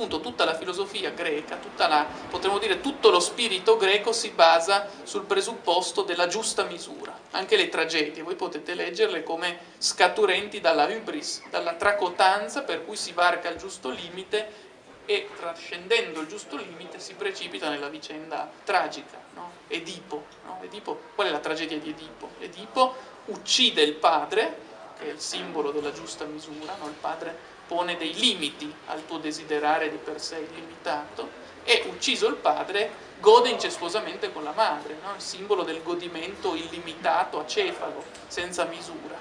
appunto tutta la filosofia greca, la, potremmo dire tutto lo spirito greco si basa sul presupposto della giusta misura. Anche le tragedie, voi potete leggerle come scaturenti dalla hubris, dalla tracotanza per cui si varca il giusto limite e trascendendo il giusto limite si precipita nella vicenda tragica. No? Edipo, no? Edipo, qual è la tragedia di Edipo? Edipo uccide il padre, che è il simbolo della giusta misura, no? il padre pone dei limiti al tuo desiderare di per sé illimitato e ucciso il padre gode incestuosamente con la madre, no? il simbolo del godimento illimitato, acefalo, senza misura.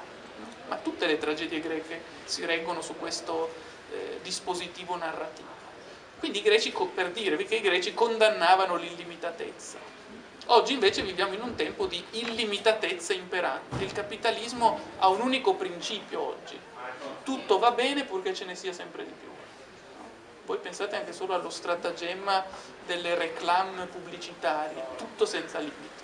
Ma tutte le tragedie greche si reggono su questo eh, dispositivo narrativo. Quindi i greci, per dirvi che i greci condannavano l'illimitatezza. Oggi invece viviamo in un tempo di illimitatezza imperante. Il capitalismo ha un unico principio oggi, tutto va bene purché ce ne sia sempre di più. Voi pensate anche solo allo stratagemma delle reclame pubblicitarie, tutto senza limiti,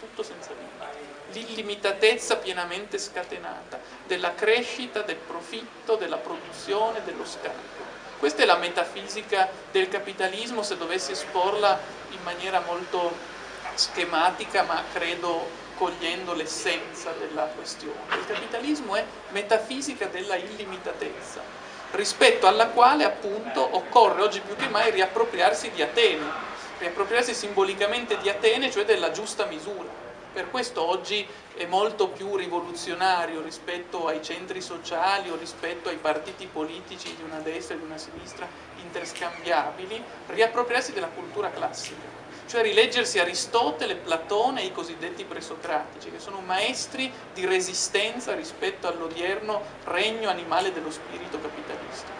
tutto senza limiti. L'illimitatezza pienamente scatenata della crescita, del profitto, della produzione, dello scambio. Questa è la metafisica del capitalismo se dovessi esporla in maniera molto schematica, ma credo cogliendo l'essenza della questione. Il capitalismo è metafisica della illimitatezza, rispetto alla quale appunto occorre oggi più che mai riappropriarsi di Atene, riappropriarsi simbolicamente di Atene, cioè della giusta misura. Per questo oggi è molto più rivoluzionario rispetto ai centri sociali o rispetto ai partiti politici di una destra e di una sinistra interscambiabili, riappropriarsi della cultura classica cioè rileggersi Aristotele, Platone e i cosiddetti presocratici, che sono maestri di resistenza rispetto all'odierno regno animale dello spirito capitalista.